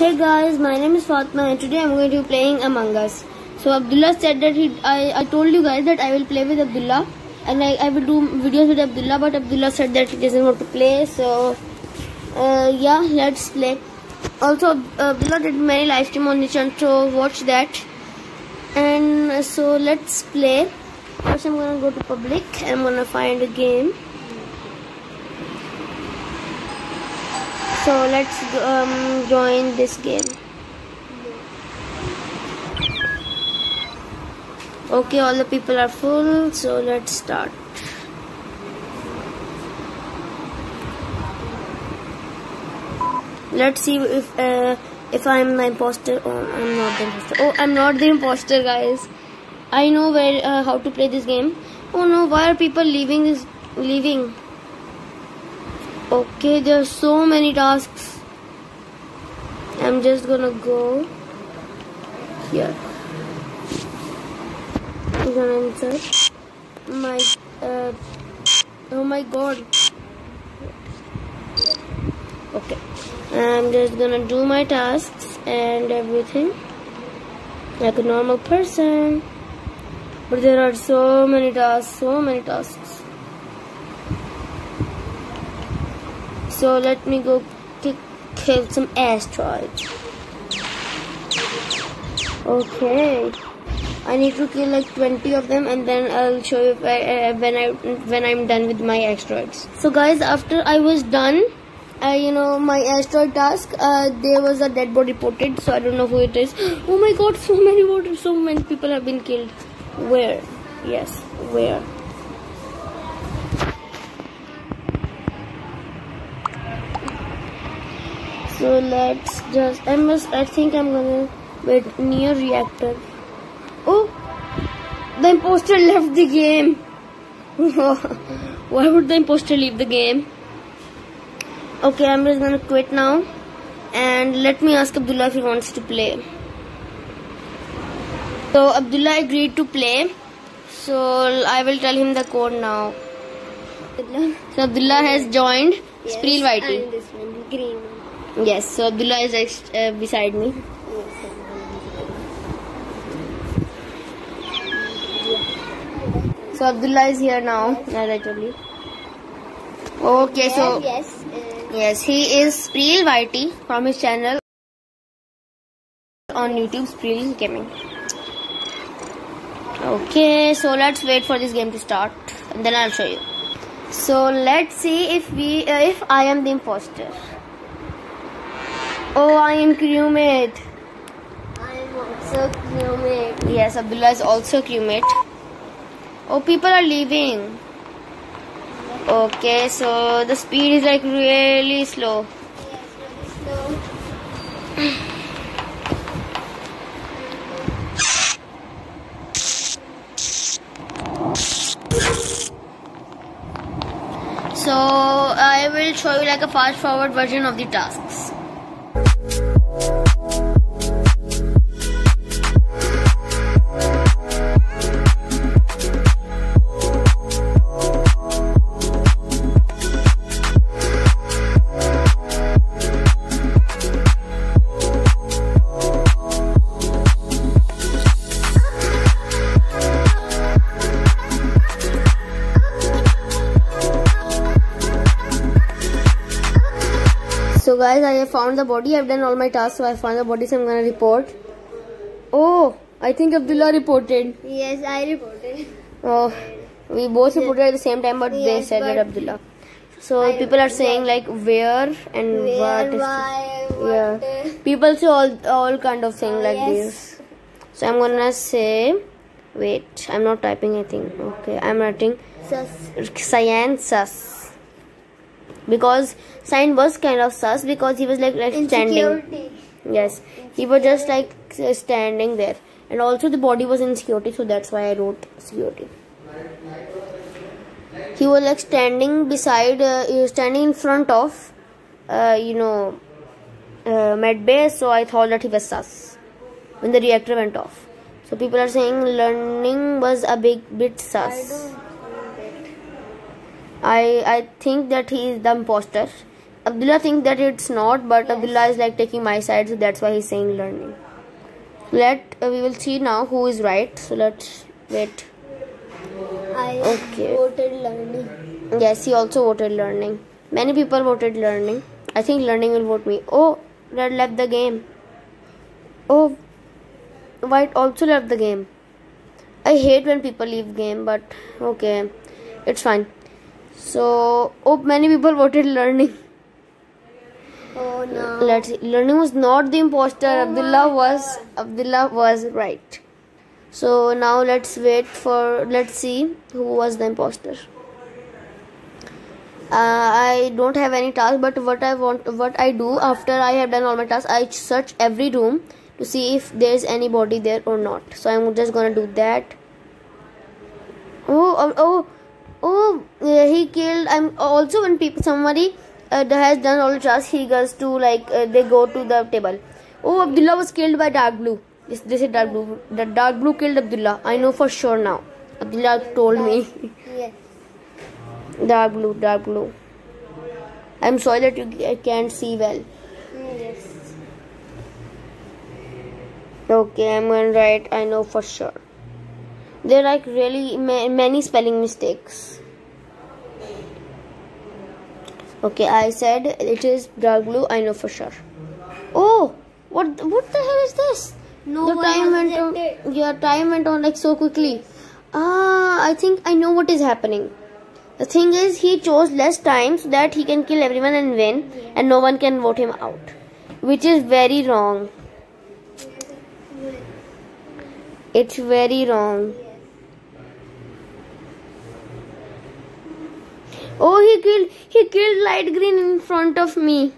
Hey guys, my name is Fatima and today I'm going to be playing Among Us. So Abdullah said that he, I, I told you guys that I will play with Abdullah and I, I will do videos with Abdullah but Abdullah said that he doesn't want to play so uh, yeah let's play. Also Abdullah did many live stream on the channel so watch that and so let's play. First I'm gonna go to public and I'm gonna find a game. So let's um, join this game. Okay, all the people are full, so let's start. Let's see if uh, if I'm the imposter. Oh, I'm not the imposter. Oh, I'm not the imposter, guys. I know where uh, how to play this game. Oh no, why are people leaving this leaving? Okay, there are so many tasks. I'm just gonna go here. I'm gonna insert my uh, oh my god. Okay, I'm just gonna do my tasks and everything like a normal person. But there are so many tasks, so many tasks. So let me go kill some asteroids. Okay. I need to kill like 20 of them and then I'll show you I, uh, when I when I'm done with my asteroids. So guys, after I was done, uh, you know my asteroid task, uh, there was a dead body reported. So I don't know who it is. Oh my God! So many water, so many people have been killed. Where? Yes, where? So let's just I must I think I'm gonna wait near reactor. Oh the imposter left the game. Why would the imposter leave the game? Okay I'm just gonna quit now. And let me ask Abdullah if he wants to play. So Abdullah agreed to play. So I will tell him the code now. So Abdullah has joined yes, Spreel Whitey. And this one, green one. Yes, so Abdullah is uh, beside me. So Abdullah is here now, narratively. Okay, yes, so yes, uh, yes, he is Spreel Whitey from his channel on YouTube, Spreel Gaming. Okay, so let's wait for this game to start, and then I'll show you. So let's see if we, uh, if I am the imposter. Oh, I am crewmate. I am also crewmate. Yes, Abdullah is also crewmate. Oh, people are leaving. Okay, so the speed is like really slow. Yes, really slow. So I will show you like a fast forward version of the tasks. Guys, I have found the body. I've done all my tasks, so I found the body. So I'm gonna report. Oh, I think Abdullah reported. Yes, I reported. Oh, we both reported at the same time, but they Yes, said that Abdullah. So I people are saying like where and Where, what. is- why, what, yeah, uh, people say all all kind of thing Oh, like yes. this. So I'm gonna say, wait, I'm not typing anything. Okay, I'm writing sus. cyan sus because cyan was kind of sus because he was like, like standing. Yes, he was just like standing there, and also the body was in security, so that's why I wrote security. He was like standing beside, uh, he was standing in front of, uh, you know, uh, med bay. So I thought that he was sus when the reactor went off. So people are saying learning was a big bit sus. Don't know that. I I think that he is the imposter Abdullah thinks that it's not, but Yes. Abdullah is like taking my side, so that's why he's saying learning. Let uh, we will see now who is right. So let's wait. I Okay. voted learning. Yes, he also voted learning. Many people voted learning. I think learning will vote me. Oh, red left the game. Oh, white also left the game. I hate when people leave game, but okay, it's fine. So, oh, many people voted learning. Oh no. Let's see. Learning was not the imposter. Oh Abdullah was Abdullah was right. So now let's wait for let's see who was the imposter. Uh, I don't have any task, but what I want, what I do after I have done all my tasks, I search every room to see if there is anybody there or not. So I'm just gonna do that. Oh, oh, oh, oh! yeah, he killed. I'm also when people somebody uh, has done all the tasks, he goes to like uh, they go to the table. Oh, Abdullah was killed by dark blue. This, is dark blue. The dark blue killed Abdullah. I know for sure now. Abdullah told me. Yes. dark blue, dark blue. I'm sorry that you can't see well. Yes. Okay, I'm gonna write. I know for sure. There are like really ma- many spelling mistakes. Okay, I said it is dark blue. I know for sure. Oh, what what the hell is this? No the time went on. Yeah, time went on like so quickly. Ah, I think I know what is happening. The thing is, he chose less time so that he can kill everyone and win, and no one can vote him out, which is very wrong. It's very wrong. Oh, he killed he killed light green in front of me.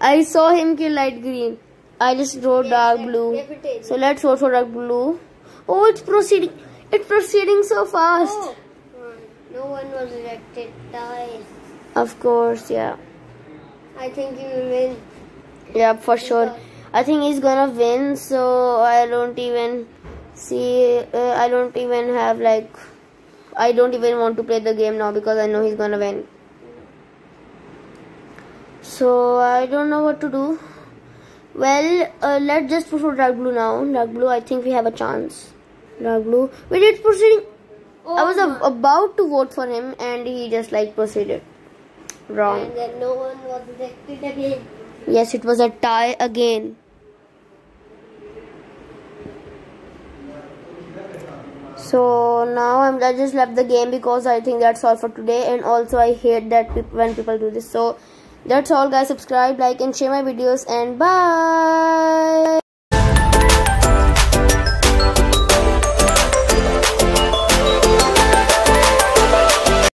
I saw him kill light green. I just wrote dark blue. So let's vote for dark blue. Oh, it's proceeding. It's proceeding so fast. Oh. No one was rejected. Die. Of course, yeah. I think you will win. Yeah, for sure. I think he's gonna win. So I don't even see. Uh, I don't even have like. I don't even want to play the game now because I know he's gonna win. So I don't know what to do. Well, uh, let's just push for dark blue now. Dark blue, I think we have a chance. Dark blue. We did proceeding. Oh, I was ab- about to vote for him and he just like proceeded. Wrong. And then no one was rejected again. Yes, it was a tie again. So now I'm I just left the game because I think that's all for today. And also I hate that peop when people do this. So that's all guys. Subscribe like and share my videos. And bye